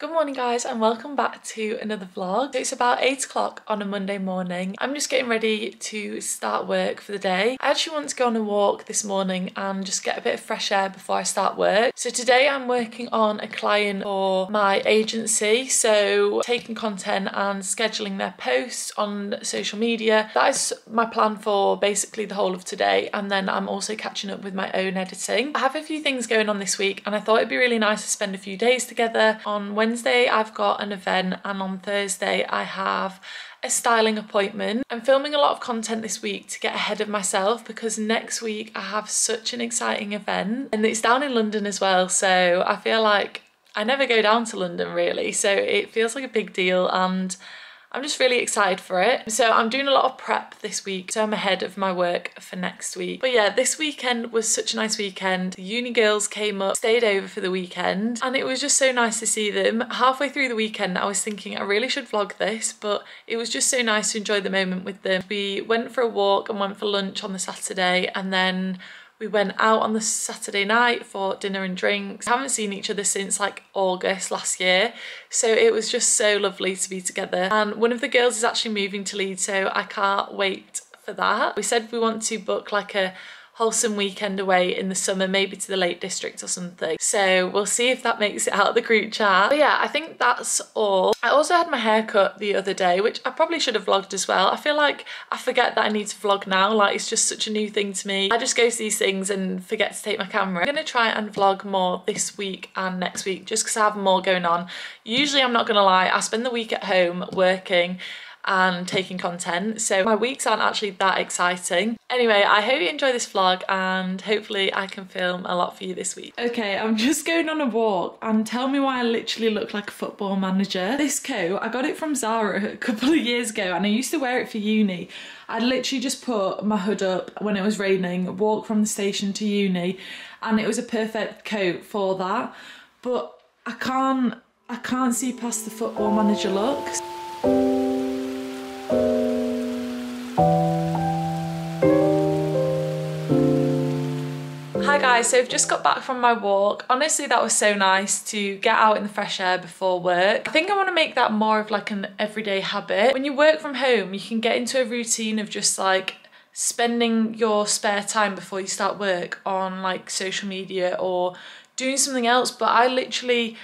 Good morning guys and welcome back to another vlog. It's about 8 o'clock on a Monday morning. I'm just getting ready to start work for the day. I actually want to go on a walk this morning and just get a bit of fresh air before I start work. So today I'm working on a client for my agency. So taking content and scheduling their posts on social media. That is my plan for basically the whole of today and then I'm also catching up with my own editing. I have a few things going on this week and I thought it'd be really nice to spend a few days together on Wednesday Wednesday I've got an event and on Thursday I have a styling appointment. I'm filming a lot of content this week to get ahead of myself because next week I have such an exciting event and it's down in London as well so I feel like I never go down to London really so it feels like a big deal and I'm just really excited for it. So I'm doing a lot of prep this week, so I'm ahead of my work for next week. But yeah, this weekend was such a nice weekend. The uni girls came up, stayed over for the weekend, and it was just so nice to see them. Halfway through the weekend, I was thinking I really should vlog this, but it was just so nice to enjoy the moment with them. We went for a walk and went for lunch on the Saturday, and then we went out on the Saturday night for dinner and drinks. Haven't seen each other since like August last year. So it was just so lovely to be together. And one of the girls is actually moving to Leeds, so I can't wait for that. We said we want to book like a wholesome weekend away in the summer, maybe to the Lake District or something. So we'll see if that makes it out of the group chat. But yeah, I think that's all. I also had my hair cut the other day, which I probably should have vlogged as well. I feel like I forget that I need to vlog now. Like it's just such a new thing to me. I just go to these things and forget to take my camera. I'm gonna try and vlog more this week and next week just because I have more going on. Usually I'm not gonna lie, I spend the week at home working and taking content. So my weeks aren't actually that exciting. Anyway, I hope you enjoy this vlog and hopefully I can film a lot for you this week. Okay, I'm just going on a walk and tell me why I literally look like a football manager. This coat, I got it from Zara a couple of years ago and I used to wear it for uni. I'd literally just put my hood up when it was raining, walk from the station to uni and it was a perfect coat for that. But I can't, I can't see past the football manager looks. Guys, so I've just got back from my walk. Honestly, that was so nice to get out in the fresh air before work. I think I want to make that more of like an everyday habit. When you work from home, you can get into a routine of just like spending your spare time before you start work on like social media or doing something else. But I literally,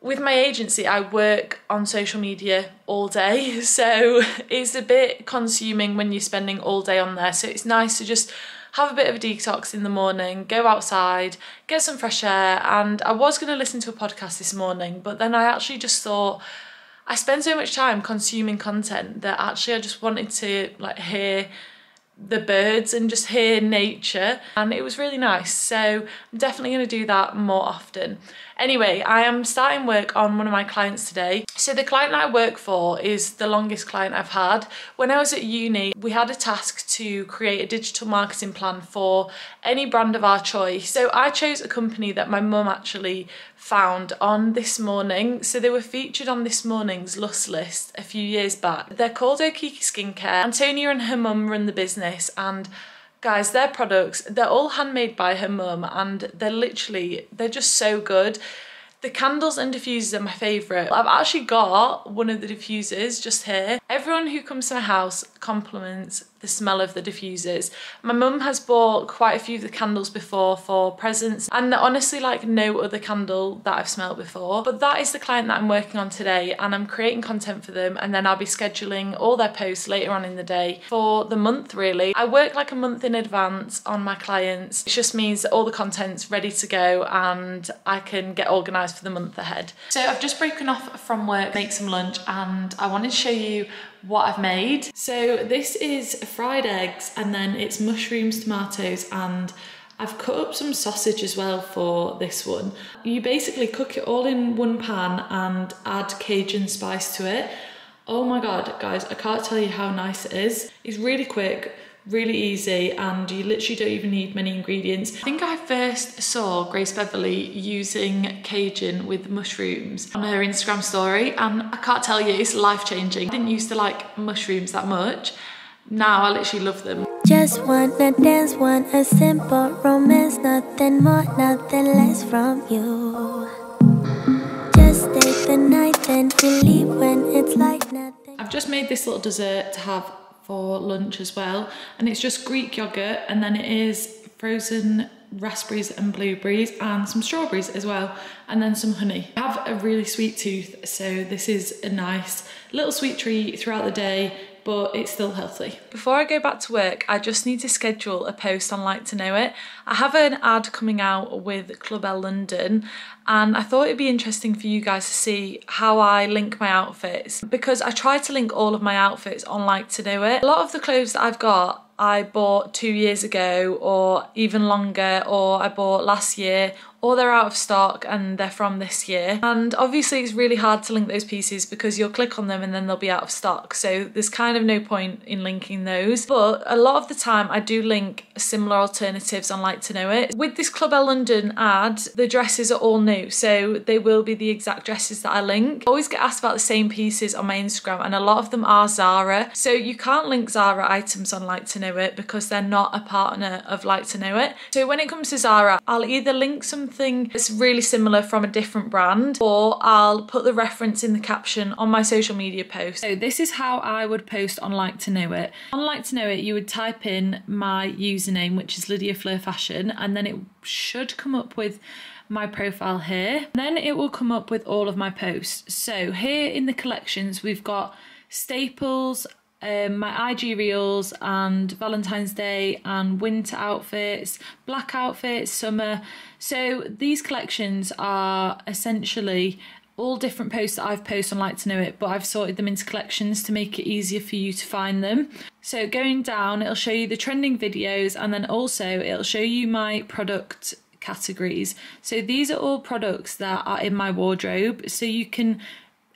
with my agency, I work on social media all day. So it's a bit consuming when you're spending all day on there. So it's nice to just have a bit of a detox in the morning, go outside, get some fresh air. And I was going to listen to a podcast this morning, but then I actually just thought, I spend so much time consuming content that actually I just wanted to like hear the birds and just hear nature and it was really nice so I'm definitely going to do that more often. Anyway, I am starting work on one of my clients today. So the client that I work for is the longest client I've had. When I was at uni, we had a task to create a digital marketing plan for any brand of our choice. So I chose a company that my mum actually found on This Morning. So they were featured on This Morning's Lust List a few years back. They're called Okiki Skincare. Antonia and her mum run the business and guys their products they're all handmade by her mum and they're literally they're just so good the candles and diffusers are my favourite. I've actually got one of the diffusers just here. Everyone who comes to my house compliments the smell of the diffusers. My mum has bought quite a few of the candles before for presents and honestly like no other candle that I've smelled before. But that is the client that I'm working on today and I'm creating content for them and then I'll be scheduling all their posts later on in the day for the month really. I work like a month in advance on my clients. It just means all the content's ready to go and I can get organised for the month ahead. So I've just broken off from work, make some lunch and I wanted to show you what I've made. So this is fried eggs and then it's mushrooms, tomatoes and I've cut up some sausage as well for this one. You basically cook it all in one pan and add Cajun spice to it. Oh my god, guys, I can't tell you how nice it is. It's really quick, really easy and you literally don't even need many ingredients. I think I first saw Grace Beverley using Cajun with mushrooms on her Instagram story and I can't tell you, it's life-changing. I didn't used to like mushrooms that much. Now I literally love them. Just wanna dance, want a simple romance, nothing more, nothing less from you. Just stay the night, then we leave when it's like nothing. I've just made this little dessert to have for lunch as well and it's just Greek yogurt and then it is frozen raspberries and blueberries and some strawberries as well and then some honey. I have a really sweet tooth so this is a nice little sweet treat throughout the day but it's still healthy. Before I go back to work, I just need to schedule a post on Like to Know It. I have an ad coming out with Club L London and I thought it'd be interesting for you guys to see how I link my outfits because I try to link all of my outfits on Like to Know It. A lot of the clothes that I've got I bought two years ago or even longer or I bought last year or they're out of stock and they're from this year. And obviously it's really hard to link those pieces because you'll click on them and then they'll be out of stock. So there's kind of no point in linking those. But a lot of the time I do link similar alternatives on Like to Know It. With this Club L London ad, the dresses are all new. So they will be the exact dresses that I link. I always get asked about the same pieces on my Instagram and a lot of them are Zara. So you can't link Zara items on Like to Know It because they're not a partner of Like to Know It. So when it comes to Zara, I'll either link some something that's really similar from a different brand or I'll put the reference in the caption on my social media post. So this is how I would post on Like to Know It. On Like to Know It you would type in my username which is Lydia Fleur Fashion and then it should come up with my profile here. Then it will come up with all of my posts. So here in the collections we've got staples um, my IG reels and Valentine's Day and winter outfits, black outfits, summer. So these collections are essentially all different posts that I've posted on Like to Know It, but I've sorted them into collections to make it easier for you to find them. So going down, it'll show you the trending videos and then also it'll show you my product categories. So these are all products that are in my wardrobe. So you can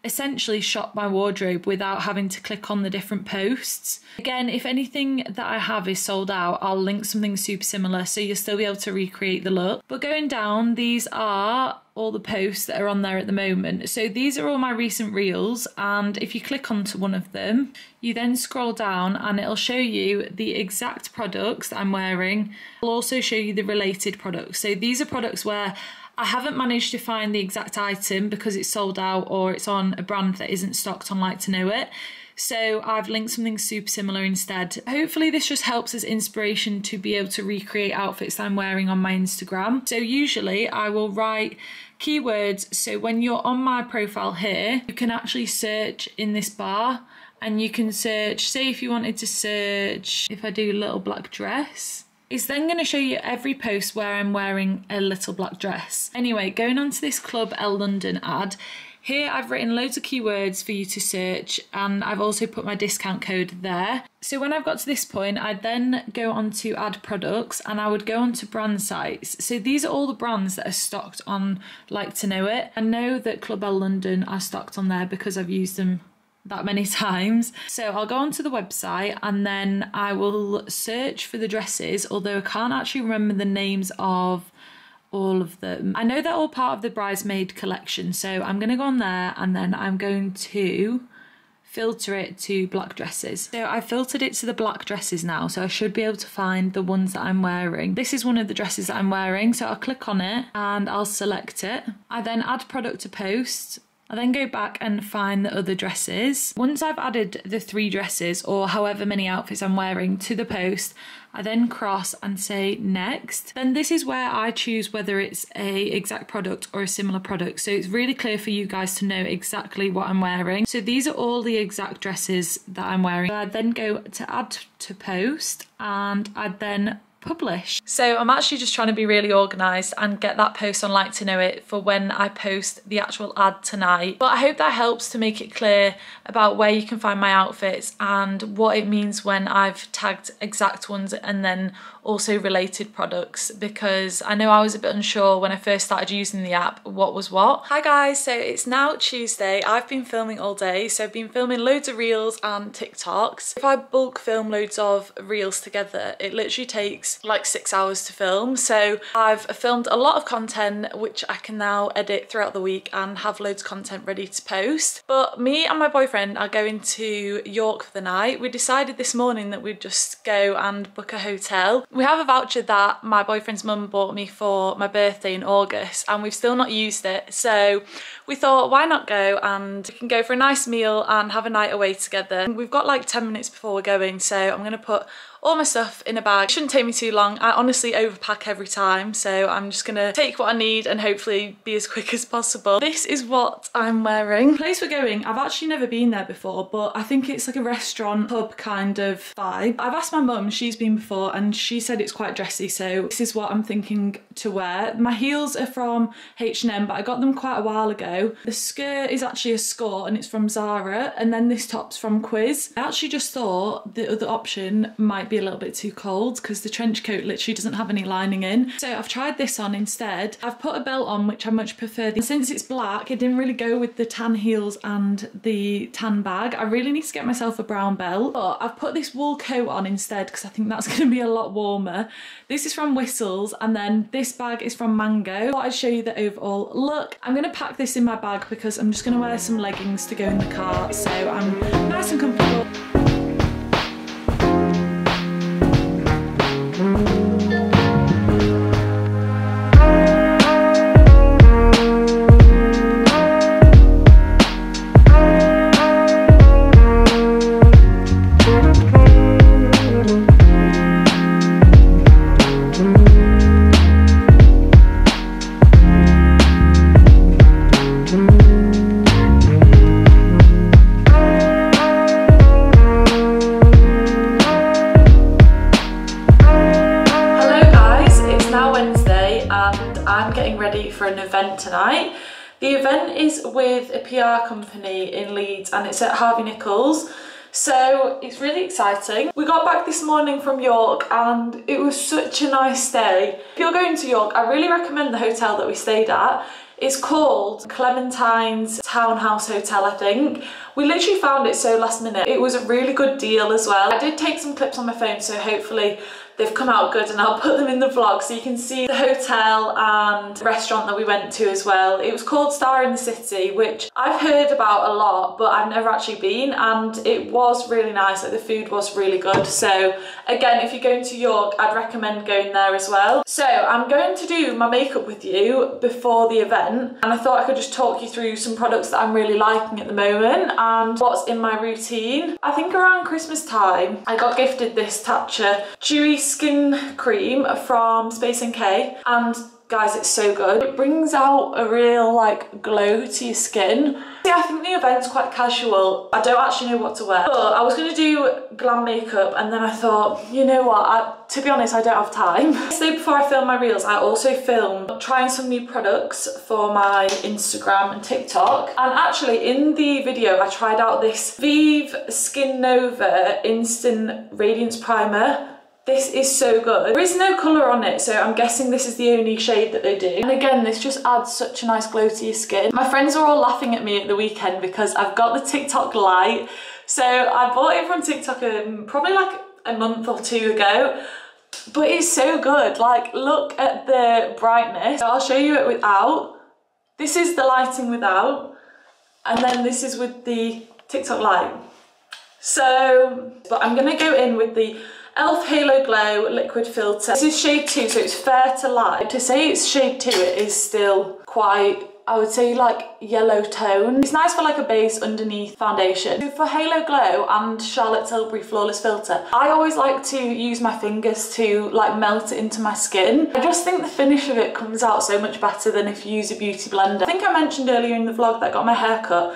essentially shop my wardrobe without having to click on the different posts. Again, if anything that I have is sold out, I'll link something super similar so you'll still be able to recreate the look. But going down, these are all the posts that are on there at the moment. So these are all my recent reels and if you click onto one of them, you then scroll down and it'll show you the exact products that I'm wearing. It'll also show you the related products. So these are products where I haven't managed to find the exact item because it's sold out or it's on a brand that isn't stocked on Like to Know It. So I've linked something super similar instead. Hopefully this just helps as inspiration to be able to recreate outfits I'm wearing on my Instagram. So usually I will write keywords so when you're on my profile here you can actually search in this bar and you can search say if you wanted to search if I do little black dress it's then going to show you every post where I'm wearing a little black dress. Anyway, going on to this Club L London ad, here I've written loads of keywords for you to search and I've also put my discount code there. So when I've got to this point, I'd then go on to add products and I would go on to brand sites. So these are all the brands that are stocked on Like to Know It. I know that Club L London are stocked on there because I've used them that many times. So I'll go onto the website and then I will search for the dresses, although I can't actually remember the names of all of them. I know they're all part of the bridesmaid collection, so I'm going to go on there and then I'm going to filter it to black dresses. So I've filtered it to the black dresses now, so I should be able to find the ones that I'm wearing. This is one of the dresses that I'm wearing, so I'll click on it and I'll select it. I then add product to post I then go back and find the other dresses. Once I've added the three dresses or however many outfits I'm wearing to the post, I then cross and say next. Then this is where I choose whether it's a exact product or a similar product. So it's really clear for you guys to know exactly what I'm wearing. So these are all the exact dresses that I'm wearing. I then go to add to post and I then publish. So I'm actually just trying to be really organised and get that post on Like to Know It for when I post the actual ad tonight. But I hope that helps to make it clear about where you can find my outfits and what it means when I've tagged exact ones and then also related products because I know I was a bit unsure when I first started using the app what was what. Hi guys, so it's now Tuesday. I've been filming all day, so I've been filming loads of reels and TikToks. If I bulk film loads of reels together, it literally takes like six hours to film. So I've filmed a lot of content, which I can now edit throughout the week and have loads of content ready to post. But me and my boyfriend are going to York for the night. We decided this morning that we'd just go and book a hotel. We have a voucher that my boyfriend's mum bought me for my birthday in August and we've still not used it. So we thought why not go and we can go for a nice meal and have a night away together. We've got like 10 minutes before we're going so I'm going to put all my stuff in a bag. Shouldn't take me too long. I honestly overpack every time, so I'm just gonna take what I need and hopefully be as quick as possible. This is what I'm wearing. The place we're going, I've actually never been there before, but I think it's like a restaurant pub kind of vibe. I've asked my mum, she's been before, and she said it's quite dressy, so this is what I'm thinking to wear. My heels are from H&M, but I got them quite a while ago. The skirt is actually a skirt and it's from Zara, and then this top's from Quiz. I actually just thought the other option might be be a little bit too cold because the trench coat literally doesn't have any lining in. So I've tried this on instead. I've put a belt on which I much prefer. Since it's black, it didn't really go with the tan heels and the tan bag. I really need to get myself a brown belt. But I've put this wool coat on instead because I think that's going to be a lot warmer. This is from Whistles and then this bag is from Mango. I thought I'd show you the overall look. I'm going to pack this in my bag because I'm just going to wear some leggings to go in the car so I'm nice and comfortable. Tonight. The event is with a PR company in Leeds and it's at Harvey Nichols. So it's really exciting. We got back this morning from York and it was such a nice day. If you're going to York, I really recommend the hotel that we stayed at. It's called Clementine's Townhouse Hotel, I think. We literally found it so last minute. It was a really good deal as well. I did take some clips on my phone, so hopefully they've come out good and I'll put them in the vlog so you can see the hotel and restaurant that we went to as well. It was called Star Inn the City which I've heard about a lot but I've never actually been and it was really nice like the food was really good so again if you're going to York I'd recommend going there as well. So I'm going to do my makeup with you before the event and I thought I could just talk you through some products that I'm really liking at the moment and what's in my routine. I think around Christmas time I got gifted this Tatcha Dewy skin cream from Space NK and guys it's so good. It brings out a real like glow to your skin. Yeah, I think the event's quite casual. I don't actually know what to wear. But I was gonna do glam makeup and then I thought, you know what, I, to be honest, I don't have time. So before I film my reels, I also film trying some new products for my Instagram and TikTok. And actually in the video, I tried out this Vieve Skin Nova Instant Radiance Primer this is so good. There is no colour on it, so I'm guessing this is the only shade that they do. And again, this just adds such a nice glow to your skin. My friends are all laughing at me at the weekend because I've got the TikTok light. So I bought it from TikTok um, probably like a month or two ago. But it's so good. Like, look at the brightness. So I'll show you it without. This is the lighting without. And then this is with the TikTok light. So, but I'm gonna go in with the e.l.f. Halo Glow Liquid Filter. This is shade 2, so it's fair to light. To say it's shade 2, it is still quite I would say like yellow tone. It's nice for like a base underneath foundation. For Halo Glow and Charlotte Tilbury Flawless Filter, I always like to use my fingers to like melt it into my skin. I just think the finish of it comes out so much better than if you use a beauty blender. I think I mentioned earlier in the vlog that I got my hair cut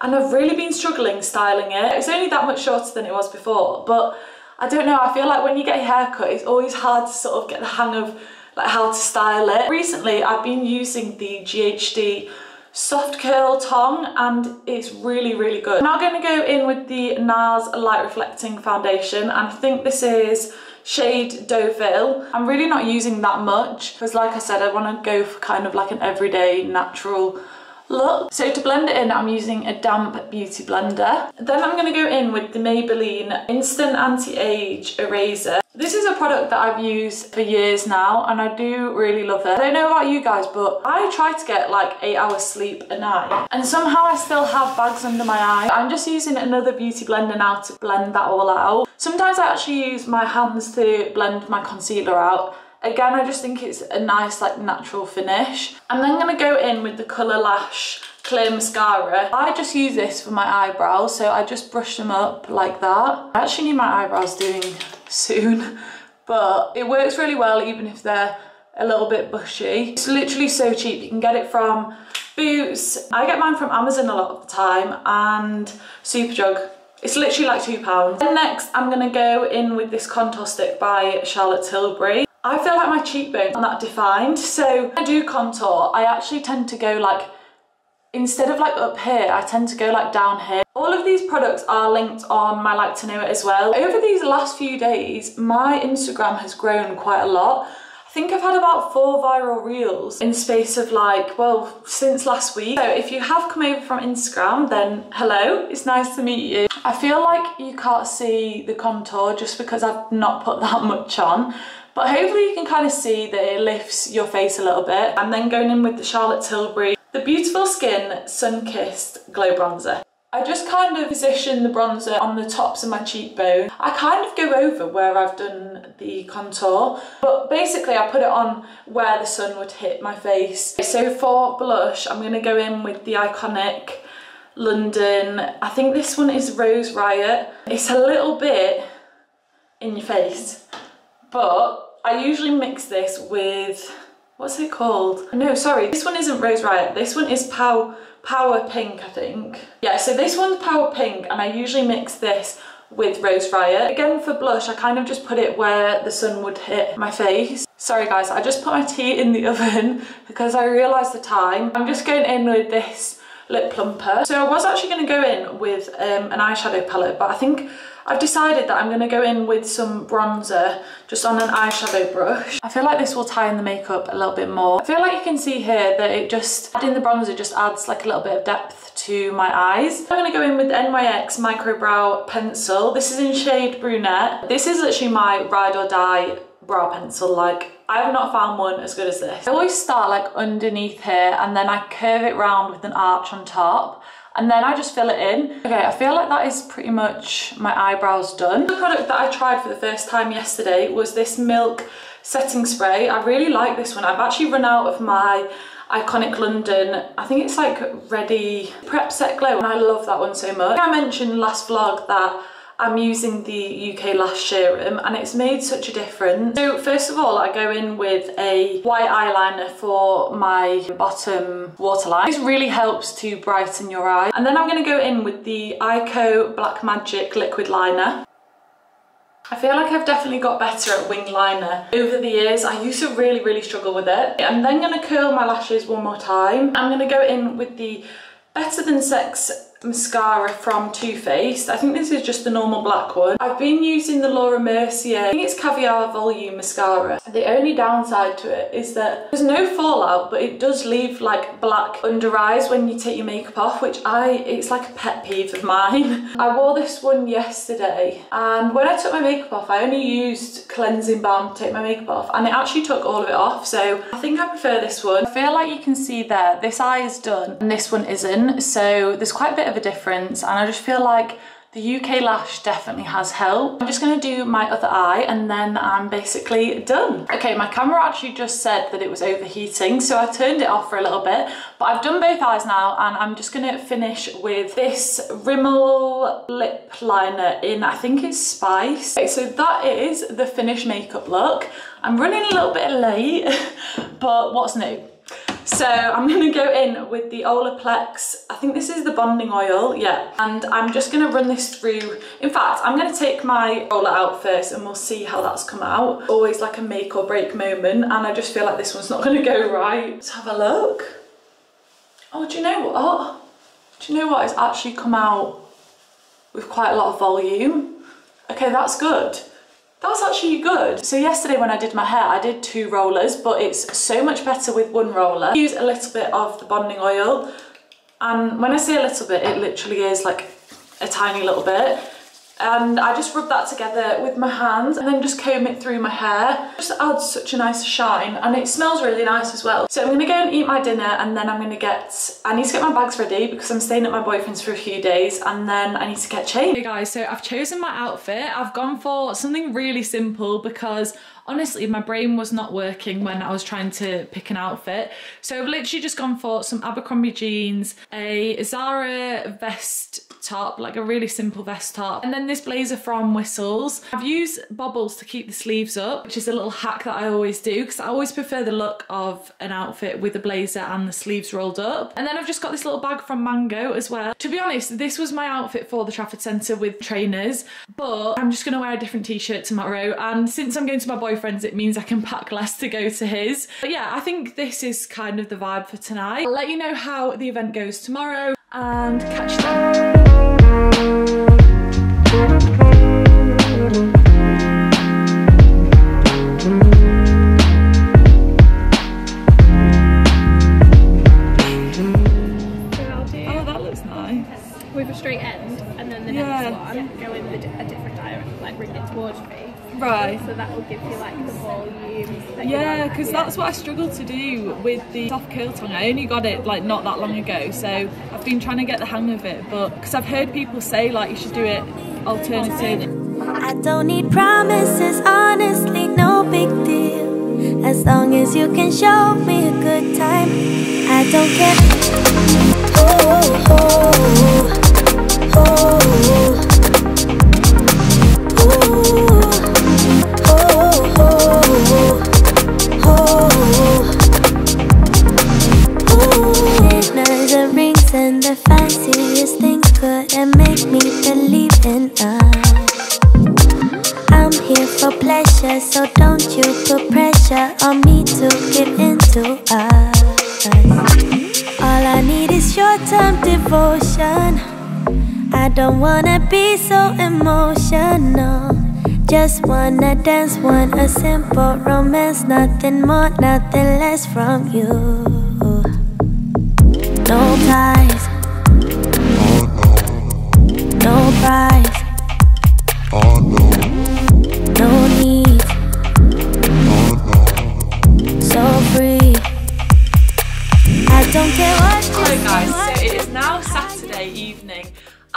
and I've really been struggling styling it. It's only that much shorter than it was before, but I don't know, I feel like when you get a haircut, it's always hard to sort of get the hang of like how to style it. Recently, I've been using the GHD soft curl tong and it's really, really good. I'm now gonna go in with the NARS Light Reflecting Foundation and I think this is shade Deauville. I'm really not using that much because like I said, I wanna go for kind of like an everyday natural look. So to blend it in, I'm using a damp beauty blender. Then I'm gonna go in with the Maybelline Instant Anti-Age Eraser. This is a product that I've used for years now and I do really love it. I don't know about you guys, but I try to get like eight hours sleep a night and somehow I still have bags under my eye. I'm just using another beauty blender now to blend that all out. Sometimes I actually use my hands to blend my concealer out. Again, I just think it's a nice like natural finish. I'm then gonna go in with the Colour Lash clear mascara. I just use this for my eyebrows, so I just brush them up like that. I actually need my eyebrows doing soon, but it works really well even if they're a little bit bushy. It's literally so cheap. You can get it from Boots. I get mine from Amazon a lot of the time and Superdrug. It's literally like two pounds. And next I'm gonna go in with this contour stick by Charlotte Tilbury. I feel like my cheekbones aren't that defined. So I do contour, I actually tend to go like instead of like up here, I tend to go like down here. All of these products are linked on my like to know it as well. Over these last few days, my Instagram has grown quite a lot. I think I've had about four viral reels in space of like, well, since last week. So if you have come over from Instagram, then hello, it's nice to meet you. I feel like you can't see the contour just because I've not put that much on. But hopefully you can kind of see that it lifts your face a little bit. And then going in with the Charlotte Tilbury the Beautiful Skin Sun Kissed Glow Bronzer. I just kind of position the bronzer on the tops of my cheekbone. I kind of go over where I've done the contour, but basically I put it on where the sun would hit my face. So for blush, I'm gonna go in with the iconic London, I think this one is Rose Riot. It's a little bit in your face, but I usually mix this with what's it called? No, sorry, this one isn't Rose Riot. This one is Pow Power Pink, I think. Yeah, so this one's Power Pink, and I usually mix this with Rose Riot. Again, for blush, I kind of just put it where the sun would hit my face. Sorry guys, I just put my tea in the oven because I realised the time. I'm just going in with this lip plumper. So I was actually going to go in with um, an eyeshadow palette, but I think I've decided that I'm going to go in with some bronzer just on an eyeshadow brush. I feel like this will tie in the makeup a little bit more. I feel like you can see here that it just, adding the bronzer just adds like a little bit of depth to my eyes. I'm going to go in with NYX Micro Brow Pencil. This is in shade Brunette. This is literally my ride or die brow pencil like I have not found one as good as this. I always start like underneath here and then I curve it round with an arch on top and then I just fill it in. Okay, I feel like that is pretty much my eyebrows done. The product that I tried for the first time yesterday was this Milk setting spray. I really like this one. I've actually run out of my Iconic London. I think it's like Ready Prep Set Glow and I love that one so much. I mentioned last vlog that I'm using the UK Lash Serum and it's made such a difference. So first of all, I go in with a white eyeliner for my bottom waterline. This really helps to brighten your eye. And then I'm gonna go in with the Eyeko Black Magic Liquid Liner. I feel like I've definitely got better at wing liner over the years. I used to really, really struggle with it. I'm then gonna curl my lashes one more time. I'm gonna go in with the Better Than Sex mascara from Too Faced. I think this is just the normal black one. I've been using the Laura Mercier, I think it's Caviar Volume Mascara. The only downside to it is that there's no fallout, but it does leave like black under eyes when you take your makeup off, which I, it's like a pet peeve of mine. I wore this one yesterday and when I took my makeup off, I only used cleansing balm to take my makeup off and it actually took all of it off. So I think I prefer this one. I feel like you can see there, this eye is done and this one isn't. So there's quite a bit of a difference and I just feel like the UK lash definitely has helped. I'm just gonna do my other eye and then I'm basically done. Okay, my camera actually just said that it was overheating, so I turned it off for a little bit, but I've done both eyes now and I'm just gonna finish with this Rimmel lip liner in, I think it's Spice. Okay, so that is the finished makeup look. I'm running a little bit late, but what's new? So I'm gonna go in with the Olaplex, I think this is the bonding oil, yeah. And I'm just gonna run this through. In fact, I'm gonna take my roller out first and we'll see how that's come out. Always like a make or break moment and I just feel like this one's not gonna go right. Let's have a look. Oh, do you know what? Do you know what? It's actually come out with quite a lot of volume. Okay, that's good. That's actually good. So yesterday when I did my hair, I did two rollers, but it's so much better with one roller. Use a little bit of the bonding oil. And when I say a little bit, it literally is like a tiny little bit. And I just rub that together with my hands and then just comb it through my hair. Just adds such a nice shine and it smells really nice as well. So I'm gonna go and eat my dinner and then I'm gonna get, I need to get my bags ready because I'm staying at my boyfriend's for a few days and then I need to get changed. Hey guys, so I've chosen my outfit. I've gone for something really simple because honestly my brain was not working when I was trying to pick an outfit so I've literally just gone for some Abercrombie jeans a Zara vest top like a really simple vest top and then this blazer from Whistles I've used bobbles to keep the sleeves up which is a little hack that I always do because I always prefer the look of an outfit with a blazer and the sleeves rolled up and then I've just got this little bag from Mango as well to be honest this was my outfit for the Trafford Centre with trainers but I'm just gonna wear a different t-shirt tomorrow and since I'm going to my boyfriend's, it means I can pack less to go to his. But yeah, I think this is kind of the vibe for tonight. I'll let you know how the event goes tomorrow and catch you then. Oh, that looks nice with a straight end and then the Yeah. next one go in a different direction like bring it towards me Right. so that will give you like the you Yeah, because that's what I struggled to do with the soft curl tong. I only got it like not that long ago, so I've been trying to get the hang of it. But because I've heard people say like you should do it alternative. I don't need promises, honestly, no big deal. As long as you can show me a good time, I don't care. Oh, oh, oh, and the fanciest things couldn't make me believe in us. I'm here for pleasure, so don't you put pressure on me to give into us. All I need is short-term devotion. I don't wanna be so emotional. Just wanna dance, want a simple romance, nothing more, nothing less from you. No ties, no price, no No need, so free. I don't care what you Hello guys, so it is now. Saturday evening.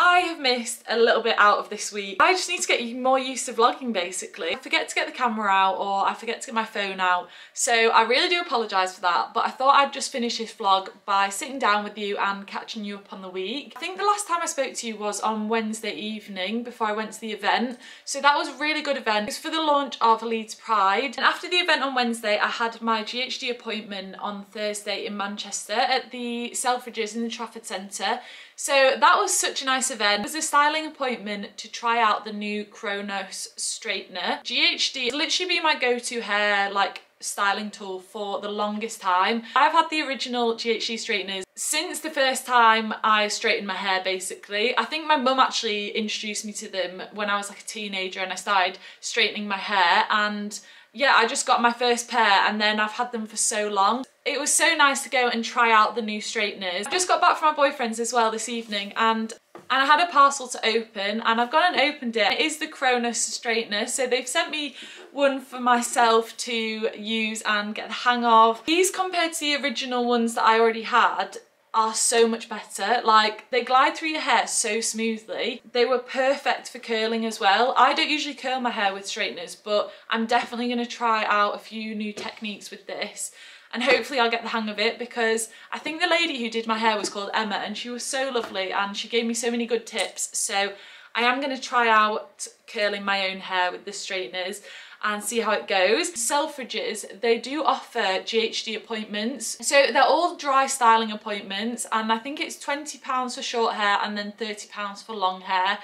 I have missed a little bit out of this week. I just need to get more used to vlogging basically. I forget to get the camera out or I forget to get my phone out. So I really do apologise for that, but I thought I'd just finish this vlog by sitting down with you and catching you up on the week. I think the last time I spoke to you was on Wednesday evening before I went to the event. So that was a really good event. It was for the launch of Leeds Pride. And after the event on Wednesday, I had my GHD appointment on Thursday in Manchester at the Selfridges in the Trafford Centre. So that was such a nice event. It was a styling appointment to try out the new Chronos straightener. GHD has literally been my go-to hair like styling tool for the longest time. I've had the original GHD straighteners since the first time I straightened my hair basically. I think my mum actually introduced me to them when I was like a teenager and I started straightening my hair and yeah, I just got my first pair and then I've had them for so long. It was so nice to go and try out the new straighteners. I just got back from my boyfriend's as well this evening and and I had a parcel to open and I've gone and opened it. It is the Chronos straightener. So they've sent me one for myself to use and get the hang of. These compared to the original ones that I already had are so much better. Like they glide through your hair so smoothly. They were perfect for curling as well. I don't usually curl my hair with straighteners, but I'm definitely going to try out a few new techniques with this and hopefully I'll get the hang of it because I think the lady who did my hair was called Emma and she was so lovely and she gave me so many good tips. So I am going to try out curling my own hair with the straighteners and see how it goes. Selfridges, they do offer GHD appointments. So they're all dry styling appointments and I think it's £20 for short hair and then £30 for long hair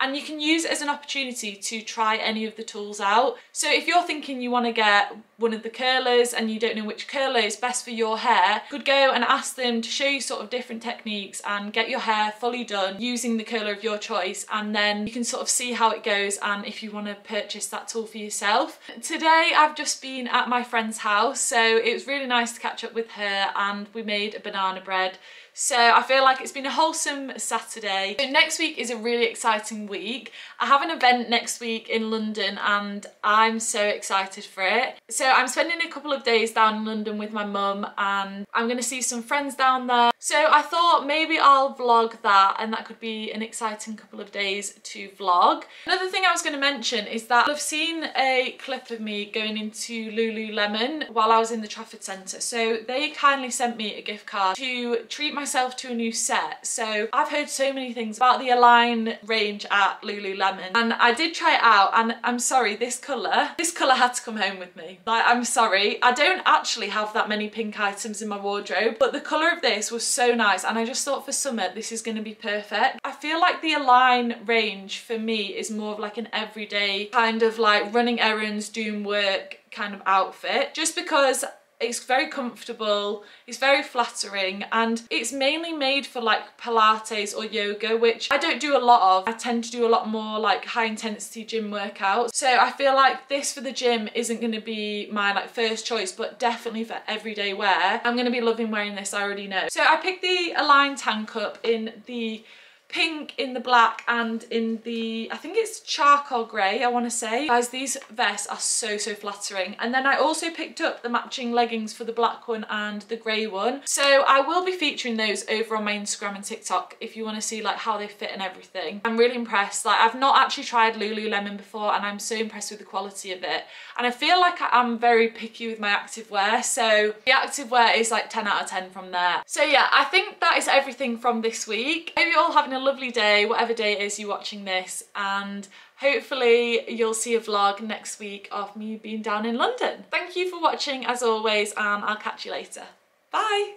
and you can use it as an opportunity to try any of the tools out. So if you're thinking you want to get one of the curlers and you don't know which curler is best for your hair, you could go and ask them to show you sort of different techniques and get your hair fully done using the curler of your choice and then you can sort of see how it goes and if you want to purchase that tool for yourself. Today I've just been at my friend's house so it was really nice to catch up with her and we made a banana bread So I feel like it's been a wholesome Saturday. So next week is a really exciting week. I have an event next week in London and I'm so excited for it. So I'm spending a couple of days down in London with my mum and I'm going to see some friends down there. So I thought maybe I'll vlog that and that could be an exciting couple of days to vlog. Another thing I was going to mention is that I've seen a clip of me going into Lululemon while I was in the Trafford Centre. So they kindly sent me a gift card to treat myself to a new set. So I've heard so many things about the Align range at Lululemon and I did try it out and I'm sorry, this colour, this colour had to come home with me. Like, I'm sorry. I don't actually have that many pink items in my wardrobe, but the colour of this was so nice and I just thought for summer this is going to be perfect. I feel like the Align range for me is more of like an everyday kind of like running errands, doing work kind of outfit just because it's very comfortable, it's very flattering and it's mainly made for like Pilates or yoga which I don't do a lot of. I tend to do a lot more like high intensity gym workouts. So I feel like this for the gym isn't going to be my like first choice but definitely for everyday wear. I'm going to be loving wearing this, I already know. So I picked the Align tank up in the pink in the black and in the I think it's charcoal grey I want to say. Guys these vests are so so flattering. And then I also picked up the matching leggings for the black one and the grey one. So I will be featuring those over on my Instagram and TikTok if you want to see like how they fit and everything. I'm really impressed. Like I've not actually tried Lululemon before and I'm so impressed with the quality of it. And I feel like I am very picky with my active wear so the active wear is like 10 out of 10 from there. So yeah I think that is everything from this week. Hope you're all having a a lovely day, whatever day it is you're watching this, and hopefully you'll see a vlog next week of me being down in London. Thank you for watching as always, and I'll catch you later. Bye!